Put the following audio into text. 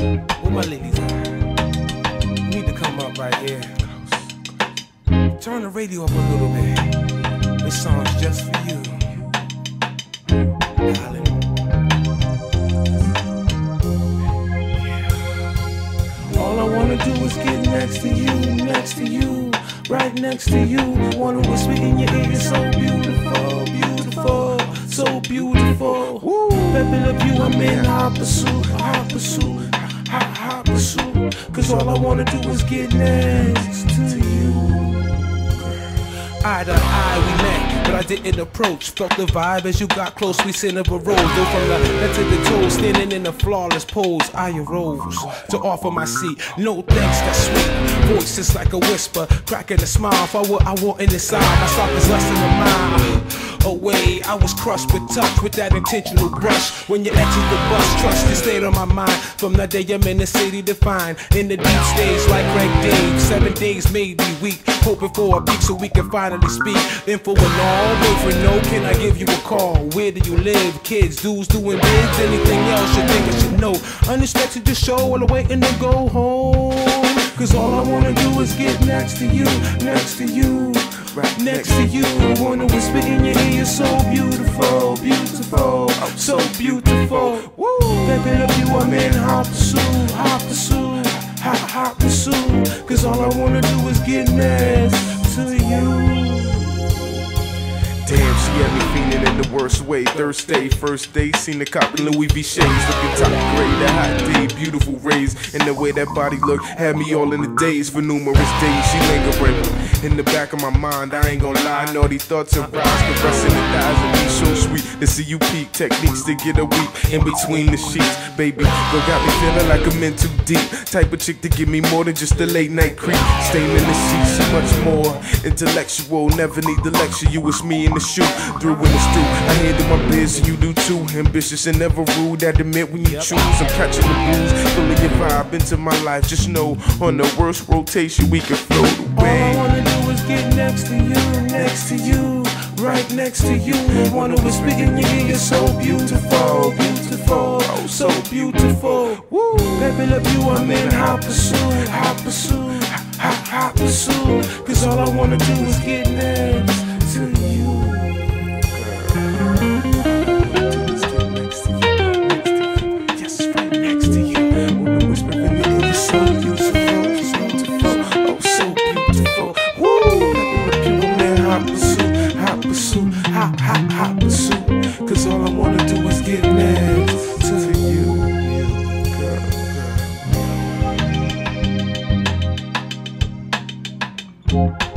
Where my ladies at? You need to come up right here. Turn the radio up a little bit. This song's just for you. Darling. All I wanna do is get next to you, next to you, right next to you. Wanna whisper in your ear, you're so beautiful, beautiful, so beautiful. Woo, baby, love you, I'm in hot pursuit, hot pursuit, hot, hot pursuit. Cause all I wanna do is get next to you. Eye to eye we met, but I didn't approach. Felt the vibe as you got close, we sent up a rose. Go from the head to the toes, standing in a flawless pose. I arose to offer my seat. No thanks, that's sweet. Voice is like a whisper, cracking a smile for what I want in inside. My stop is less than a mile away. I was crushed with touch with that intentional brush. When you exit the bus, trust the state of my mind. From the day I'm in the city to find in the deep stage like Greg Dave. Seven days made me weak, hoping for a peak so we can finally speak. Info and all, wait for no. Can I give you a call? Where do you live? Kids, dudes doing bids, anything else you think I should know? Unexpected to show while I'm waiting to go home. Cause all I wanna do is get next to you, next to you. Right next to you, I wanna whisper in your ear, you're so beautiful, beautiful, so beautiful. Woo, baby, love you, I'm in hot pursuit, hot pursuit, hot, hot pursuit. Cause all I wanna do is get next to you. Damn, she had me feeling in the worst way. Thursday, first day, seen the cop in Louis V. Shades. Looking top grade, that hot day, beautiful rays. And the way that body looked had me all in the days. For numerous days, she lingering in the back of my mind. I ain't gonna lie, naughty thoughts arise. Caressing the thighs and be so sweet. To see you peak, techniques to get a week in between the sheets. Baby, girl got me feeling like I'm in too deep. Type of chick to give me more than just a late night creep. Staying in the sheets, so much more. Intellectual, never need the lecture. You, it's me in the shoot, through in the stew. I handle my biz and you do too. Ambitious and never rude. That admit when you choose. I'm catching the blues, feeling your vibe into my life. Just know on the worst rotation we can float All I wanna do is get next to you, next to you, right next to you. I wanna whisper in your ear, you're so beautiful, beautiful, oh so beautiful. Woo, baby, love you, I'm in hot pursuit, hot pursuit, hot, hot pursuit. Cause all I wanna do is get next pursuit, hot hot, hot, pursuit. Cause all I wanna do is get next to you. Girl, girl.